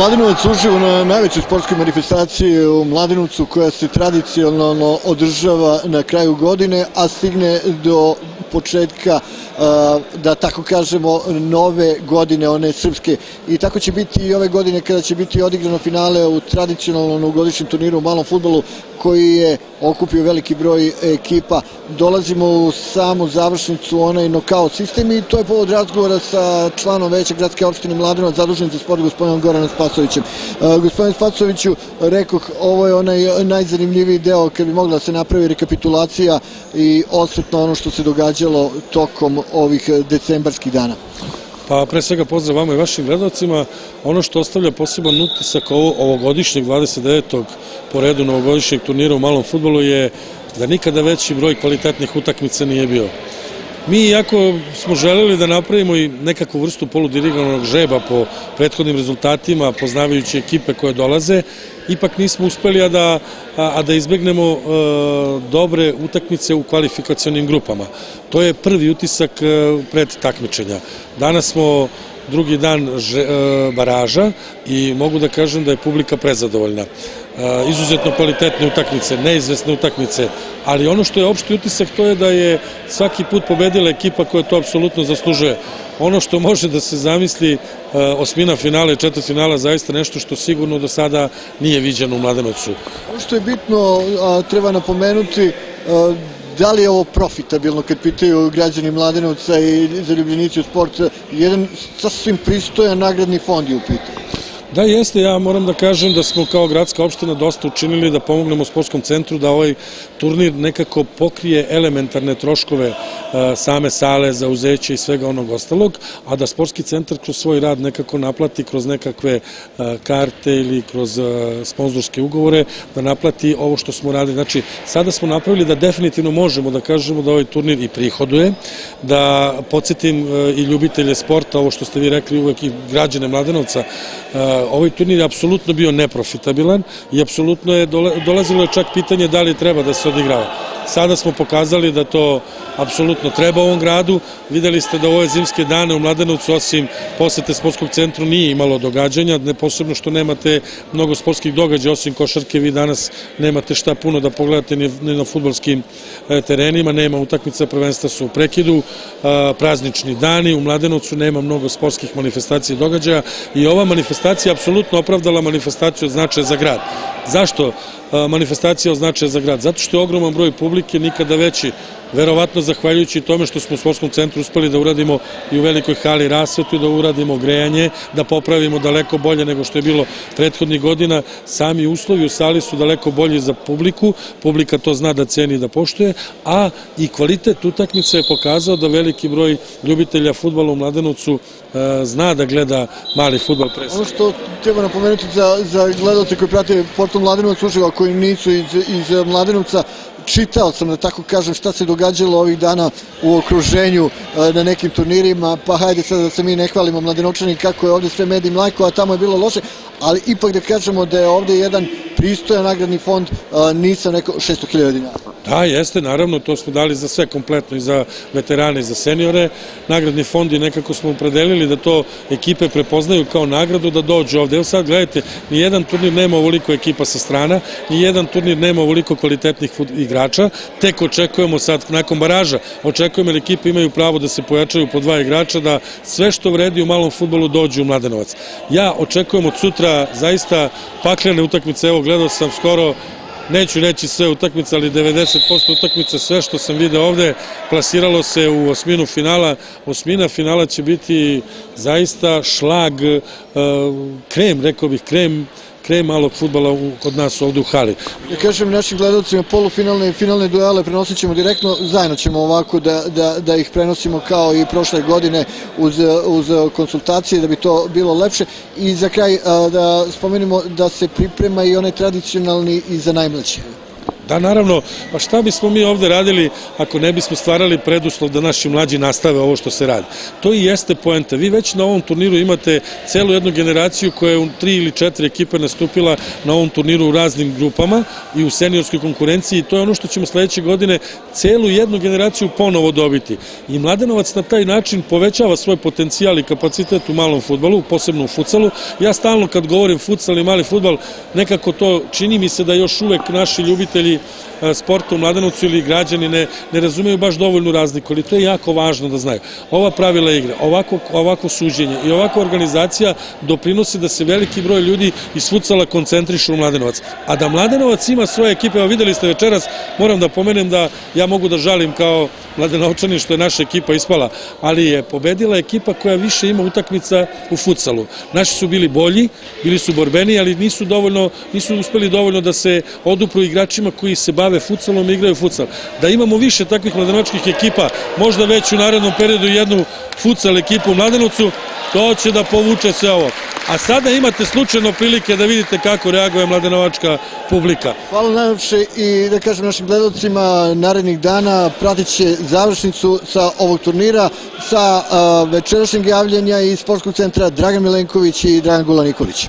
Mladenovac uživo na najvećoj sportskoj manifestaciji u Mladenovcu koja se tradicionalno održava na kraju godine, a stigne do početka da tako kažemo nove godine, one srpske i tako će biti i ove godine kada će biti odigrano finale u tradicionalnom ugodišnjem turniru u malom futbolu koji je okupio veliki broj ekipa. Dolazimo u samu završnicu, onaj nokaut sistem i to je povod razgovora sa članom veća gradske opštine Mladenovac, zadužen za sport gospodinom Goranom Spasovićem. Gospodin Spasoviću, rekoh, ovo je onaj najzanimljiviji deo kad bi mogla da se napravi rekapitulacija i osvrt na ono što se događalo tokom ovih decembarskih dana. Pa pre svega pozdrav vama i vašim gledalcima. Ono što ostavlja poseban utisak ovogodišnjeg 29. po redu novogodišnjeg turnira u malom futbolu je da nikada veći broj kvalitetnih utakmica nije bio. Mi, iako smo želeli da napravimo i nekakvu vrstu poludirigovanog žeba po prethodnim rezultatima, poznavajući ekipe koje dolaze, ipak nismo uspeli a da, da izbegnemo e, dobre utakmice u kvalifikacionim grupama. To je prvi utisak e, pred takmičenja. Danas smo drugi dan e, baraža i mogu da kažem da je publika prezadovoljna. Izuzetno kvalitetne utakmice, neizvesne utakmice, ali ono što je opšti utisak to je da je svaki put pobedila ekipa koja to apsolutno zaslužuje. Ono što može da se zamisli osmina finala i četvrt finala zaista nešto što sigurno do sada nije viđeno u Mladenovcu. Ono što je bitno, treba napomenuti, Da li je ovo profitabilno kad pitaju građani Mladenovca i zaljubljenici u sport? Jedan sasvim pristojan nagradni fond je u pitanju. Da, jeste, ja moram da kažem da smo kao gradska opština dosta učinili da pomognemo sportskom centru da ovaj turnir nekako pokrije elementarne troškove e, same sale, zauzeće i svega onog ostalog, a da sportski centar kroz svoj rad nekako naplati kroz nekakve e, karte ili kroz e, sponzorske ugovore, da naplati ovo što smo radili. Znači, sada smo napravili da definitivno možemo da kažemo da ovaj turnir i prihoduje, da podsjetim i ljubitelje sporta, ovo što ste vi rekli uvek i građane Mladenovca, ovaj turnir je apsolutno bio neprofitabilan i apsolutno je dolazilo čak pitanje da li treba da se odigrava. Sada smo pokazali da to apsolutno treba u ovom gradu. Videli ste da ove zimske dane u Mladenovcu, osim posete sportskog centru, nije imalo događanja, ne posebno što nemate mnogo sportskih događaja, osim košarke, vi danas nemate šta puno da pogledate ni na futbolskim e, terenima, nema utakmica, prvenstva su u prekidu, praznični dani, u Mladenovcu nema mnogo sportskih manifestacija i događaja i ova manifestacija apsolutno opravdala manifestaciju od značaja za grad. Zašto manifestacija od značaja za grad? Zato što je ogroman broj publike, nikada veći verovatno zahvaljujući tome što smo u sportskom centru uspeli da uradimo i u velikoj hali rasvetu, da uradimo grejanje, da popravimo daleko bolje nego što je bilo prethodnih godina. Sami uslovi u sali su daleko bolji za publiku, publika to zna da ceni i da poštuje, a i kvalitet utakmice je pokazao da veliki broj ljubitelja futbala u Mladenovcu e, zna da gleda mali futbal pre Ono što treba napomenuti za, za gledalce koji prate portal Mladenovac uživa, koji nisu iz, iz Mladenovca, čitao sam, da tako kažem, šta se događalo ovih dana u okruženju e, na nekim turnirima, pa hajde sad da se mi ne hvalimo mladenočani kako je ovde sve med i mlajko, a tamo je bilo loše, ali ipak da kažemo da je ovde jedan pristojan nagradni fond, nisam rekao 600.000 dinara. Da, jeste, naravno, to smo dali za sve kompletno, i za veterane, i za seniore. Nagradni fond i nekako smo predelili da to ekipe prepoznaju kao nagradu da dođu ovde. Evo sad, gledajte, nijedan turnir nema ovoliko ekipa sa strana, nijedan turnir nema ovoliko kvalitetnih igrača, tek očekujemo sad, nakon baraža, očekujemo da ekipe imaju pravo da se pojačaju po dva igrača, da sve što vredi u malom futbolu dođu u Mladenovac. Ja očekujem od sutra zaista paklene utakmice, evo gledao sam skoro neću reći sve utakmice, ali 90% utakmice, sve što sam video ovde, plasiralo se u osminu finala. Osmina finala će biti zaista šlag, e, krem, rekao bih, krem krem malog futbala kod nas ovde u hali. Da kažem našim gledalcima polufinalne i finalne duele prenosit ćemo direktno, zajedno ćemo ovako da, da, da ih prenosimo kao i prošle godine uz, uz konsultacije da bi to bilo lepše i za kraj da spomenimo da se priprema i onaj tradicionalni i za najmlađe. Da, naravno, pa šta bismo mi ovde radili ako ne bismo stvarali preduslov da naši mlađi nastave ovo što se radi. To i jeste poenta. Vi već na ovom turniru imate celu jednu generaciju koja je u tri ili četiri ekipe nastupila na ovom turniru u raznim grupama i u seniorskoj konkurenciji i to je ono što ćemo sledeće godine celu jednu generaciju ponovo dobiti. I Mladenovac na taj način povećava svoj potencijal i kapacitet u malom futbalu, posebno u futsalu. Ja stalno kad govorim futsal i mali futbal, nekako to čini mi se da još uvek naši ljubitelji sporta u Mladenovcu ili građani ne, ne razumeju baš dovoljnu razliku, ali to je jako važno da znaju. Ova pravila igre, ovako, ovako suđenje i ovakva organizacija doprinosi da se veliki broj ljudi iz futsala koncentrišu u Mladenovac. A da Mladenovac ima svoje ekipe, evo videli ste večeras, moram da pomenem da ja mogu da žalim kao Mladenovčani što je naša ekipa ispala, ali je pobedila ekipa koja više ima utakmica u futsalu. Naši su bili bolji, bili su borbeni, ali nisu dovoljno, nisu uspeli dovoljno da se odupru igračima koji se bave futsalom i igraju futsal. Da imamo više takvih mladenočkih ekipa, možda već u narednom periodu jednu futsal ekipu u Mladenovcu, to će da povuče sve ovo. A sada imate slučajno prilike da vidite kako reaguje mladenovačka publika. Hvala najljepše i da kažem našim gledalcima narednih dana pratit će završnicu sa ovog turnira sa večerašnjeg javljanja iz sportskog centra Dragan Milenković i Dragan Gula Nikolić.